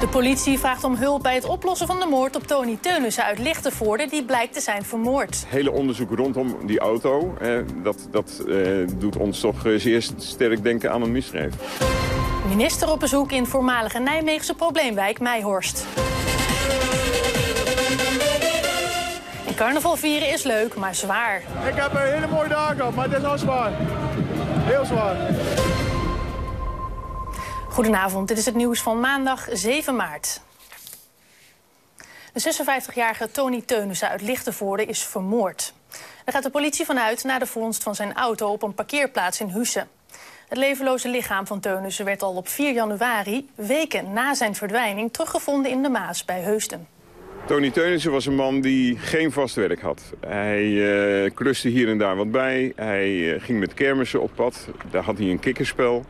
De politie vraagt om hulp bij het oplossen van de moord op Tony Teunissen uit Lichtenvoorde. Die blijkt te zijn vermoord. Het hele onderzoek rondom die auto, eh, dat, dat eh, doet ons toch eh, zeer sterk denken aan een misdrijf. Minister op bezoek in voormalige Nijmeegse probleemwijk Meijhorst. En carnaval vieren is leuk, maar zwaar. Ik heb een hele mooie dag gehad, maar het is wel zwaar. Heel zwaar. Goedenavond, dit is het nieuws van maandag 7 maart. De 56-jarige Tony Teunissen uit Lichtenvoorde is vermoord. Daar gaat de politie vanuit na de vondst van zijn auto op een parkeerplaats in Husse. Het levenloze lichaam van Teunissen werd al op 4 januari, weken na zijn verdwijning, teruggevonden in de Maas bij Heusden. Tony Teunissen was een man die geen vast werk had. Hij uh, kluste hier en daar wat bij. Hij uh, ging met kermissen op pad. Daar had hij een kikkerspel.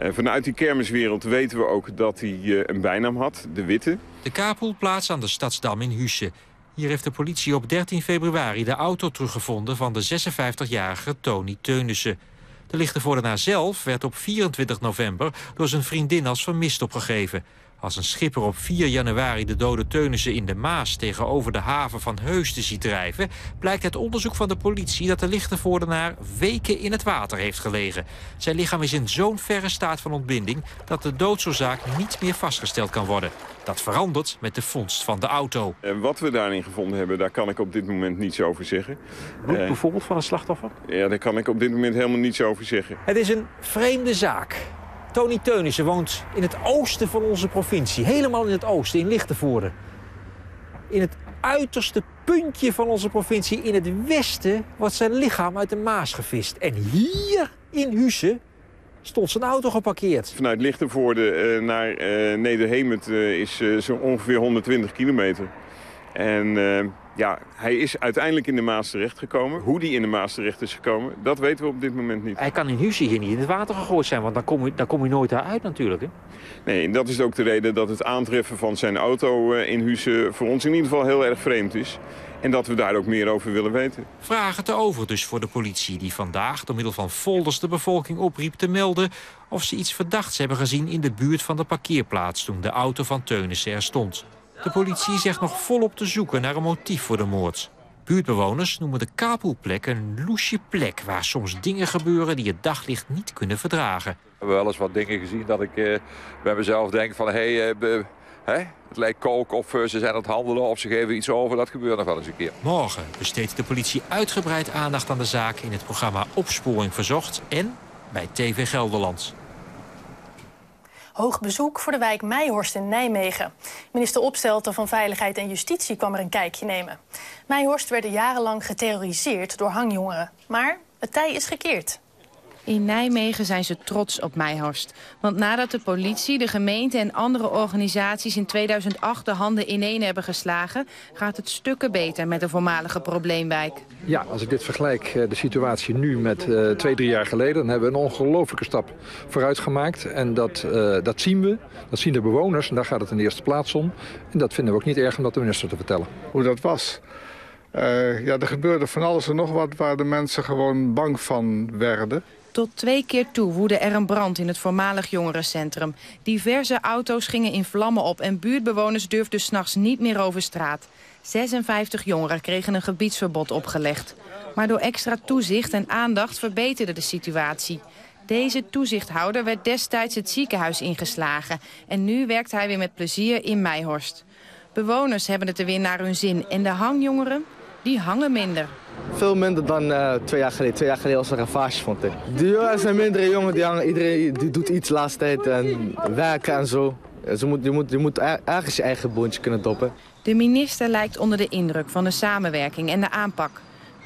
Uh, vanuit die kermiswereld weten we ook dat hij een bijnaam had, de Witte. De Kapoelplaats aan de Stadsdam in Husse. Hier heeft de politie op 13 februari de auto teruggevonden van de 56-jarige Tony Teunissen. De Lichtenvoordenaar zelf werd op 24 november door zijn vriendin als vermist opgegeven. Als een schipper op 4 januari de dode Teunissen in de Maas... tegenover de haven van Heusden ziet drijven... blijkt uit onderzoek van de politie dat de Lichtenvoordenaar weken in het water heeft gelegen. Zijn lichaam is in zo'n verre staat van ontbinding... dat de doodsoorzaak niet meer vastgesteld kan worden. Dat verandert met de vondst van de auto. En wat we daarin gevonden hebben, daar kan ik op dit moment niets over zeggen. Bloed eh, bijvoorbeeld van een slachtoffer? Ja, daar kan ik op dit moment helemaal niets over zeggen. Het is een vreemde zaak. Tony Teunissen woont in het oosten van onze provincie. Helemaal in het oosten, in Lichtenvoorde. In het uiterste puntje van onze provincie, in het westen... wordt zijn lichaam uit de Maas gevist. En hier in Husse stond zijn auto geparkeerd. Vanuit Lichtenvoorde uh, naar uh, Nederhemert uh, is zo ongeveer 120 kilometer. En ja, hij is uiteindelijk in de Maas terechtgekomen. Hoe die in de Maas terecht is gekomen, dat weten we op dit moment niet. Hij kan in Husse hier niet in het water gegooid zijn, want dan kom je, dan kom je nooit daaruit natuurlijk. Hè? Nee, en dat is ook de reden dat het aantreffen van zijn auto in Husse voor ons in ieder geval heel erg vreemd is. En dat we daar ook meer over willen weten. Vragen te over dus voor de politie die vandaag door middel van folders de bevolking opriep te melden of ze iets verdachts hebben gezien in de buurt van de parkeerplaats toen de auto van Teunissen er stond. De politie zegt nog volop te zoeken naar een motief voor de moord. Buurtbewoners noemen de Kapoelplek een loesje plek... waar soms dingen gebeuren die het daglicht niet kunnen verdragen. We hebben wel eens wat dingen gezien dat ik uh, bij mezelf denk van... hé, hey, uh, Hè? Het lijkt kook of eh, ze zijn aan het handelen of ze geven iets over. Dat gebeurt nog wel eens een keer. Morgen besteedt de politie uitgebreid aandacht aan de zaak... in het programma Opsporing Verzocht en bij TV Gelderland. Hoog bezoek voor de wijk Meijhorst in Nijmegen. Minister Opstelten van Veiligheid en Justitie kwam er een kijkje nemen. Meijhorst werd jarenlang geterroriseerd door hangjongeren. Maar het tij is gekeerd. In Nijmegen zijn ze trots op Meijhorst. Want nadat de politie, de gemeente en andere organisaties in 2008 de handen ineen hebben geslagen, gaat het stukken beter met de voormalige probleemwijk. Ja, als ik dit vergelijk, eh, de situatie nu met uh, twee, drie jaar geleden, dan hebben we een ongelofelijke stap vooruit gemaakt. En dat, uh, dat zien we, dat zien de bewoners en daar gaat het in de eerste plaats om. En dat vinden we ook niet erg om dat de minister te vertellen. Hoe dat was. Uh, ja, er gebeurde van alles en nog wat waar de mensen gewoon bang van werden. Tot twee keer toe woedde er een brand in het voormalig jongerencentrum. Diverse auto's gingen in vlammen op en buurtbewoners durfden s'nachts niet meer over straat. 56 jongeren kregen een gebiedsverbod opgelegd. Maar door extra toezicht en aandacht verbeterde de situatie. Deze toezichthouder werd destijds het ziekenhuis ingeslagen. En nu werkt hij weer met plezier in Meijhorst. Bewoners hebben het er weer naar hun zin. En de hangjongeren, die hangen minder. Veel minder dan uh, twee jaar geleden. Twee jaar geleden was er ravage, vond ik. De jongens zijn mindere jongen, die hangen, iedereen die doet iets laatst tijd en werken en zo. Ze moet, je, moet, je moet ergens je eigen boontje kunnen doppen. De minister lijkt onder de indruk van de samenwerking en de aanpak.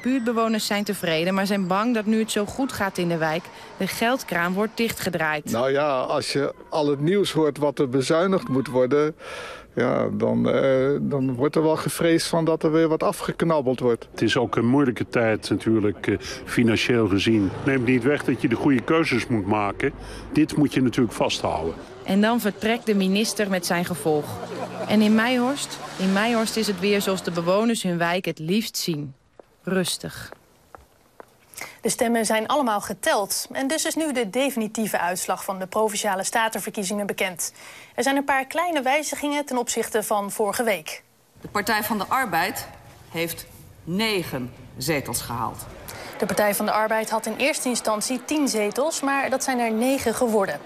Buurtbewoners zijn tevreden, maar zijn bang dat nu het zo goed gaat in de wijk... de geldkraan wordt dichtgedraaid. Nou ja, als je al het nieuws hoort wat er bezuinigd moet worden ja, dan, uh, dan wordt er wel gevreesd van dat er weer wat afgeknabbeld wordt. Het is ook een moeilijke tijd natuurlijk, uh, financieel gezien. Neemt niet weg dat je de goede keuzes moet maken. Dit moet je natuurlijk vasthouden. En dan vertrekt de minister met zijn gevolg. En in Meijhorst? In Meijhorst is het weer zoals de bewoners hun wijk het liefst zien. Rustig. De stemmen zijn allemaal geteld. En dus is nu de definitieve uitslag van de Provinciale Statenverkiezingen bekend. Er zijn een paar kleine wijzigingen ten opzichte van vorige week. De Partij van de Arbeid heeft negen zetels gehaald. De Partij van de Arbeid had in eerste instantie 10 zetels, maar dat zijn er 9 geworden.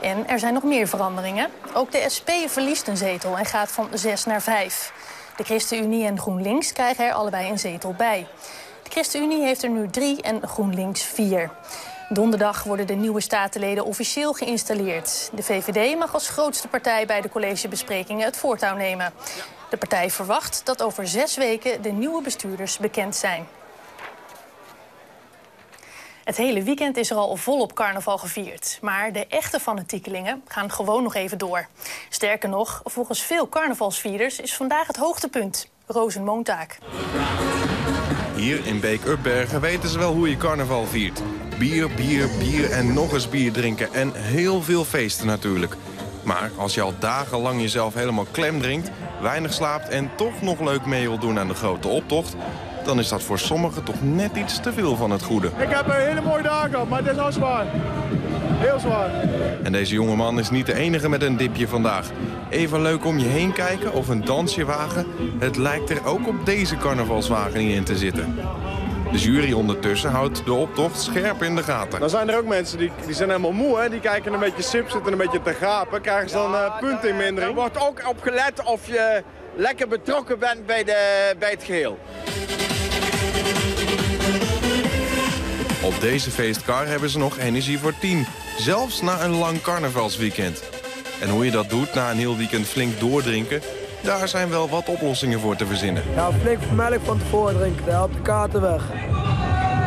En er zijn nog meer veranderingen. Ook de SP verliest een zetel en gaat van 6 naar 5. De ChristenUnie en GroenLinks krijgen er allebei een zetel bij. ChristenUnie heeft er nu 3 en GroenLinks 4. Donderdag worden de nieuwe statenleden officieel geïnstalleerd. De VVD mag als grootste partij bij de collegebesprekingen het voortouw nemen. De partij verwacht dat over zes weken de nieuwe bestuurders bekend zijn. Het hele weekend is er al volop carnaval gevierd. Maar de echte fanatiekelingen gaan gewoon nog even door. Sterker nog, volgens veel carnavalsvierders is vandaag het hoogtepunt. Rozenmoontaak. Hier in Beek-Upbergen weten ze wel hoe je carnaval viert. Bier, bier, bier en nog eens bier drinken. En heel veel feesten natuurlijk. Maar als je al dagenlang jezelf helemaal klem drinkt... weinig slaapt en toch nog leuk mee wil doen aan de grote optocht dan is dat voor sommigen toch net iets te veel van het goede. Ik heb een hele mooie dag gehad, maar het is zwaar. Heel zwaar. En deze jongeman is niet de enige met een dipje vandaag. Even leuk om je heen kijken of een dansje wagen. Het lijkt er ook op deze carnavalswagen in te zitten. De jury ondertussen houdt de optocht scherp in de gaten. Dan zijn er ook mensen die, die zijn helemaal moe, hè? die kijken een beetje sip, zitten een beetje te gapen. Krijgen ze dan uh, punten in mindering? Er wordt ook op gelet of je lekker betrokken bent bij, de, bij het geheel. Op deze feestkar hebben ze nog energie voor tien. Zelfs na een lang carnavalsweekend. En hoe je dat doet na een heel weekend flink doordrinken... daar zijn wel wat oplossingen voor te verzinnen. Ja, flink melk van tevoren drinken, daar helpt de kaarten weg.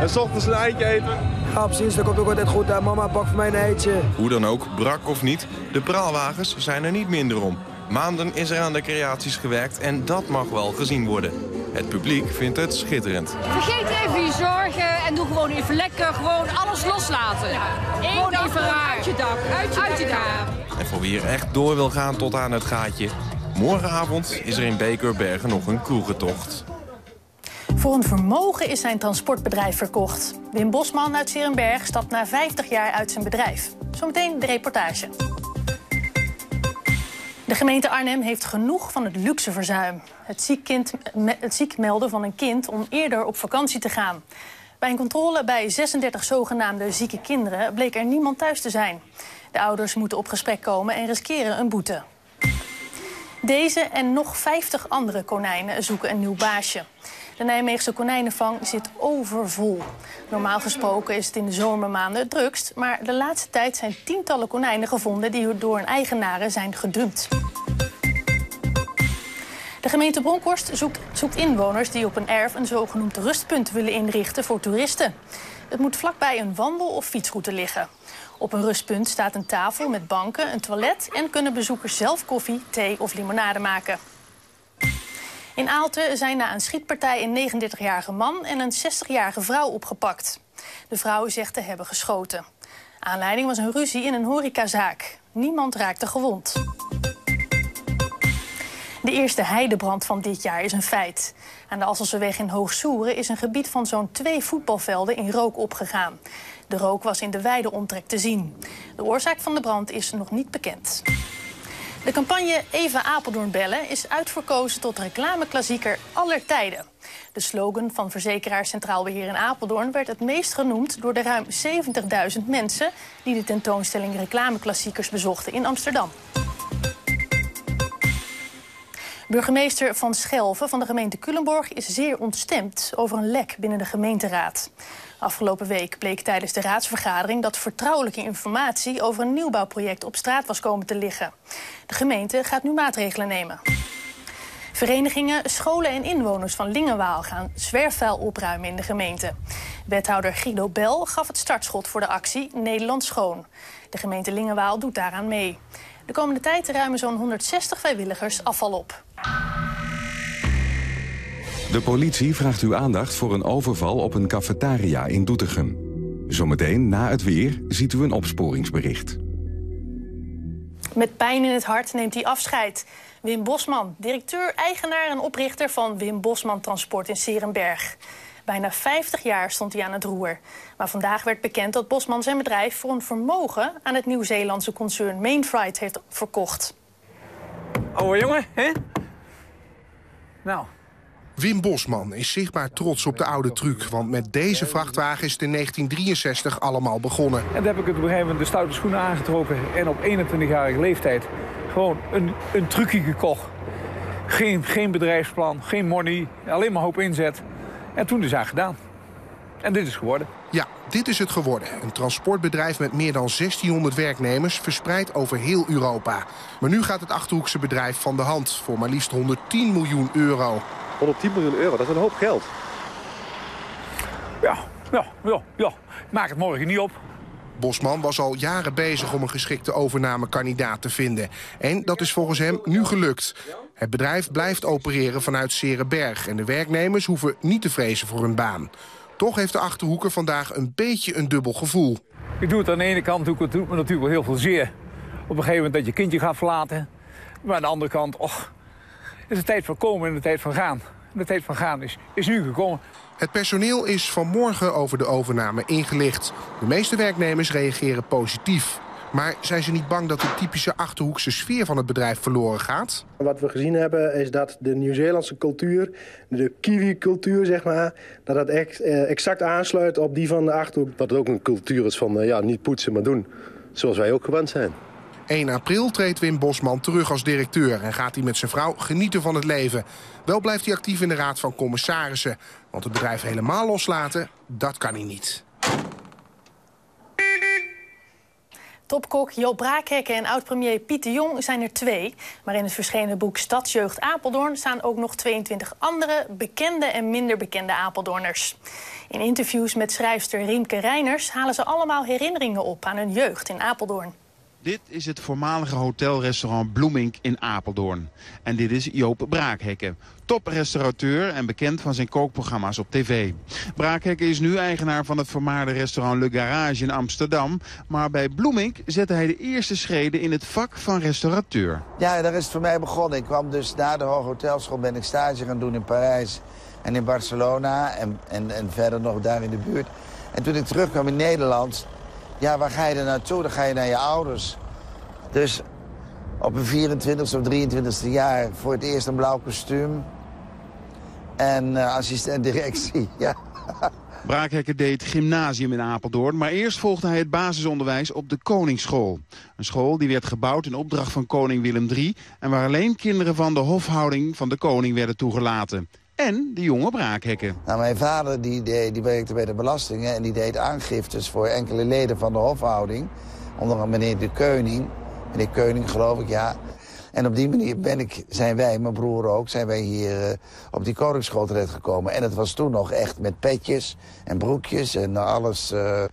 En s ochtends een eitje eten? Ja, precies, dat komt ook altijd goed. Hè. Mama, pak voor mij een eitje. Hoe dan ook, brak of niet, de praalwagens zijn er niet minder om. Maanden is er aan de creaties gewerkt en dat mag wel gezien worden. Het publiek vindt het schitterend. Vergeet even je zorgen en doe gewoon even lekker, gewoon alles loslaten. Ja, gewoon even raar. Uit je dak, uit je, uit je dak. En voor wie er echt door wil gaan tot aan het gaatje... morgenavond is er in Bekerbergen nog een kroegentocht. Voor een vermogen is zijn transportbedrijf verkocht. Wim Bosman uit Serenberg stapt na 50 jaar uit zijn bedrijf. Zometeen de reportage. De gemeente Arnhem heeft genoeg van het luxe verzuim. Het ziek, kind, het ziek melden van een kind om eerder op vakantie te gaan. Bij een controle bij 36 zogenaamde zieke kinderen bleek er niemand thuis te zijn. De ouders moeten op gesprek komen en riskeren een boete. Deze en nog 50 andere konijnen zoeken een nieuw baasje. De Nijmeegse konijnenvang zit overvol. Normaal gesproken is het in de zomermaanden het drukst... maar de laatste tijd zijn tientallen konijnen gevonden... die door hun eigenaren zijn gedumpt. Gemeente Bronkhorst zoekt, zoekt, inwoners die op een erf een zogenoemd rustpunt willen inrichten voor toeristen. Het moet vlakbij een wandel- of fietsroute liggen. Op een rustpunt staat een tafel met banken, een toilet en kunnen bezoekers zelf koffie, thee of limonade maken. In Aalten zijn na een schietpartij een 39-jarige man en een 60-jarige vrouw opgepakt. De vrouw zegt te hebben geschoten. Aanleiding was een ruzie in een horecazaak. Niemand raakte gewond. De eerste heidebrand van dit jaar is een feit. Aan de Asselseweg in Hoogsoeren is een gebied van zo'n twee voetbalvelden in rook opgegaan. De rook was in de wijde omtrek te zien. De oorzaak van de brand is nog niet bekend. De campagne Even Apeldoorn bellen is uitverkozen tot reclameklassieker aller tijden. De slogan van verzekeraar Centraal Beheer in Apeldoorn werd het meest genoemd door de ruim 70.000 mensen die de tentoonstelling reclameklassiekers bezochten in Amsterdam. Burgemeester Van Schelven van de gemeente Culemborg is zeer ontstemd over een lek binnen de gemeenteraad. Afgelopen week bleek tijdens de raadsvergadering dat vertrouwelijke informatie over een nieuwbouwproject op straat was komen te liggen. De gemeente gaat nu maatregelen nemen. Verenigingen, scholen en inwoners van Lingenwaal gaan zwerfvuil opruimen in de gemeente. Wethouder Guido Bel gaf het startschot voor de actie Nederland Schoon. De gemeente Lingenwaal doet daaraan mee. De komende tijd ruimen zo'n 160 vrijwilligers afval op. De politie vraagt uw aandacht voor een overval op een cafetaria in Doetinchem. Zometeen na het weer ziet u een opsporingsbericht. Met pijn in het hart neemt hij afscheid. Wim Bosman, directeur, eigenaar en oprichter van Wim Bosman Transport in Serenberg. Bijna 50 jaar stond hij aan het roer. Maar vandaag werd bekend dat Bosman zijn bedrijf voor een vermogen aan het Nieuw-Zeelandse concern Mainfreight heeft verkocht. Oh jongen, hè? Nou, Wim Bosman is zichtbaar trots op de oude truc. Want met deze vrachtwagen is het in 1963 allemaal begonnen. En toen heb ik het op een gegeven moment de stoute schoenen aangetrokken... en op 21-jarige leeftijd gewoon een, een trucje gekocht. Geen, geen bedrijfsplan, geen money, alleen maar hoop inzet. En toen de zaak gedaan. En dit is geworden. Ja, dit is het geworden. Een transportbedrijf met meer dan 1600 werknemers... verspreid over heel Europa. Maar nu gaat het Achterhoekse bedrijf van de hand... voor maar liefst 110 miljoen euro. 110 miljoen euro, dat is een hoop geld. Ja, ja, ja, ja. Maak het morgen niet op. Bosman was al jaren bezig om een geschikte overnamekandidaat te vinden. En dat is volgens hem nu gelukt. Het bedrijf blijft opereren vanuit Serenberg... en de werknemers hoeven niet te vrezen voor hun baan. Toch heeft de Achterhoeker vandaag een beetje een dubbel gevoel. Ik doe het aan de ene kant, doe ik het doet me natuurlijk wel heel veel zeer. Op een gegeven moment dat je kindje gaat verlaten. Maar aan de andere kant, och, is de tijd van komen en de tijd van gaan. En de tijd van gaan is, is nu gekomen. Het personeel is vanmorgen over de overname ingelicht. De meeste werknemers reageren positief. Maar zijn ze niet bang dat de typische Achterhoekse sfeer van het bedrijf verloren gaat? Wat we gezien hebben is dat de Nieuw-Zeelandse cultuur, de Kiwi-cultuur zeg maar... dat dat echt, eh, exact aansluit op die van de Achterhoek. Dat het ook een cultuur is van eh, ja, niet poetsen, maar doen. Zoals wij ook gewend zijn. 1 april treedt Wim Bosman terug als directeur... en gaat hij met zijn vrouw genieten van het leven. Wel blijft hij actief in de Raad van Commissarissen. Want het bedrijf helemaal loslaten, dat kan hij niet. Topkok Joop Braakhekken en oud-premier Pieter Jong zijn er twee. Maar in het verschenen boek Stadsjeugd Apeldoorn... staan ook nog 22 andere bekende en minder bekende Apeldoorners. In interviews met schrijfster Riemke Reiners... halen ze allemaal herinneringen op aan hun jeugd in Apeldoorn. Dit is het voormalige hotelrestaurant Bloemink in Apeldoorn. En dit is Joop Braakhekken, toprestaurateur en bekend van zijn kookprogramma's op tv. Braakhekken is nu eigenaar van het vermaarde restaurant Le Garage in Amsterdam. Maar bij Bloemink zette hij de eerste schreden in het vak van restaurateur. Ja, daar is het voor mij begonnen. Ik kwam dus na de Hoge Hotelschool ben ik stage gaan doen in Parijs en in Barcelona. En, en, en verder nog daar in de buurt. En toen ik terugkwam in Nederland ja, waar ga je er naartoe? Dan ga je naar je ouders. Dus op een 24ste of 23ste jaar voor het eerst een blauw kostuum. En uh, assistent directie, ja. Braakhekker deed gymnasium in Apeldoorn, maar eerst volgde hij het basisonderwijs op de Koningsschool. Een school die werd gebouwd in opdracht van koning Willem III... en waar alleen kinderen van de hofhouding van de koning werden toegelaten en de jonge braakhekken. Nou, mijn vader die, deed, die werkte bij de belastingen en die deed aangiftes voor enkele leden van de hofhouding. Onder meneer de Keuning. Meneer Keuning geloof ik, ja. En op die manier ben ik, zijn wij, mijn broer ook, zijn wij hier uh, op die koningsschool terechtgekomen. En het was toen nog echt met petjes en broekjes en alles... Uh...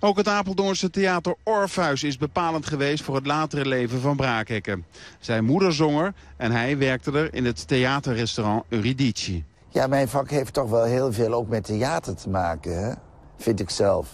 Ook het Apeldoornse theater Orpheus is bepalend geweest voor het latere leven van Braakhekken. Zijn moeder zong er en hij werkte er in het theaterrestaurant Eurydice. Ja, mijn vak heeft toch wel heel veel ook met theater te maken, hè? vind ik zelf.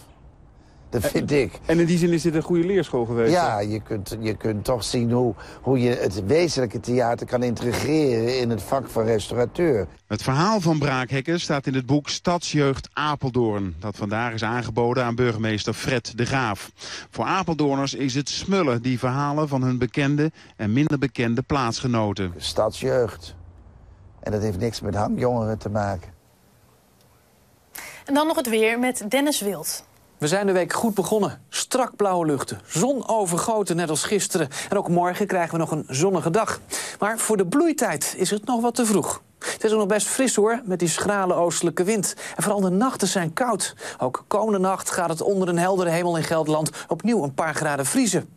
Dat vind ik. En in die zin is dit een goede leerschool geweest? Ja, je kunt, je kunt toch zien hoe, hoe je het wezenlijke theater kan integreren in het vak van restaurateur. Het verhaal van Braakhekken staat in het boek Stadsjeugd Apeldoorn. Dat vandaag is aangeboden aan burgemeester Fred de Graaf. Voor Apeldoorners is het smullen die verhalen van hun bekende en minder bekende plaatsgenoten. Stadsjeugd. En dat heeft niks met hangjongeren te maken. En dan nog het weer met Dennis Wild. We zijn de week goed begonnen. Strak blauwe luchten, zon overgoten net als gisteren. En ook morgen krijgen we nog een zonnige dag. Maar voor de bloeitijd is het nog wat te vroeg. Het is ook nog best fris hoor, met die schrale oostelijke wind. En vooral de nachten zijn koud. Ook komende nacht gaat het onder een heldere hemel in Gelderland opnieuw een paar graden vriezen.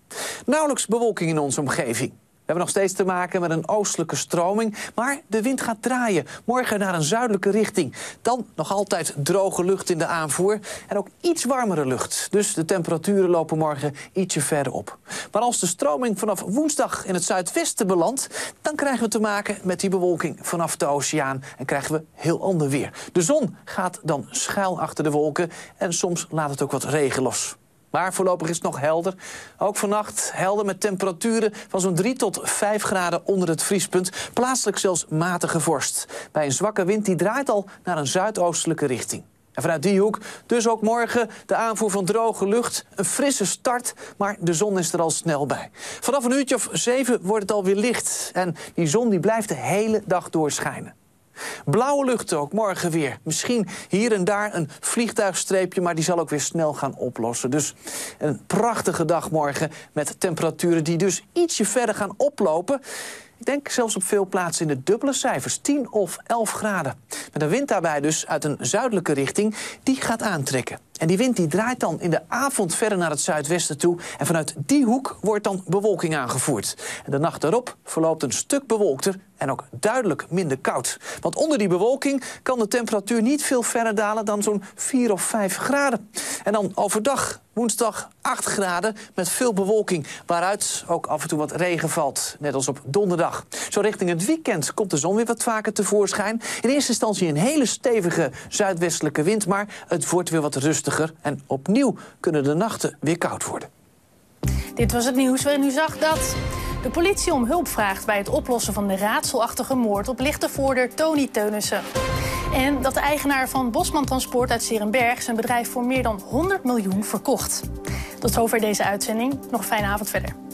Nauwelijks bewolking in onze omgeving. We hebben nog steeds te maken met een oostelijke stroming, maar de wind gaat draaien. Morgen naar een zuidelijke richting. Dan nog altijd droge lucht in de aanvoer en ook iets warmere lucht. Dus de temperaturen lopen morgen ietsje verder op. Maar als de stroming vanaf woensdag in het zuidwesten belandt... dan krijgen we te maken met die bewolking vanaf de oceaan... en krijgen we heel ander weer. De zon gaat dan schuil achter de wolken en soms laat het ook wat regen los. Maar voorlopig is het nog helder. Ook vannacht helder met temperaturen van zo'n 3 tot 5 graden onder het vriespunt. Plaatselijk zelfs matige vorst. Bij een zwakke wind die draait al naar een zuidoostelijke richting. En vanuit die hoek dus ook morgen de aanvoer van droge lucht. Een frisse start, maar de zon is er al snel bij. Vanaf een uurtje of zeven wordt het alweer licht. En die zon die blijft de hele dag doorschijnen. Blauwe lucht ook, morgen weer. Misschien hier en daar een vliegtuigstreepje, maar die zal ook weer snel gaan oplossen. Dus een prachtige dag morgen met temperaturen die dus ietsje verder gaan oplopen. Ik denk zelfs op veel plaatsen in de dubbele cijfers, 10 of 11 graden. Met een wind daarbij dus uit een zuidelijke richting, die gaat aantrekken. En die wind die draait dan in de avond verder naar het zuidwesten toe. En vanuit die hoek wordt dan bewolking aangevoerd. En de nacht daarop verloopt een stuk bewolkter en ook duidelijk minder koud. Want onder die bewolking kan de temperatuur niet veel verder dalen dan zo'n 4 of 5 graden. En dan overdag, woensdag 8 graden met veel bewolking. Waaruit ook af en toe wat regen valt, net als op donderdag. Zo richting het weekend komt de zon weer wat vaker tevoorschijn. In eerste instantie een hele stevige zuidwestelijke wind, maar het wordt weer wat rustiger. En opnieuw kunnen de nachten weer koud worden. Dit was het nieuws waarin u zag dat de politie om hulp vraagt bij het oplossen van de raadselachtige moord op lichtervoerder Tony Teunissen. En dat de eigenaar van Bosman Transport uit Serenberg zijn bedrijf voor meer dan 100 miljoen verkocht. Tot zover deze uitzending. Nog een fijne avond verder.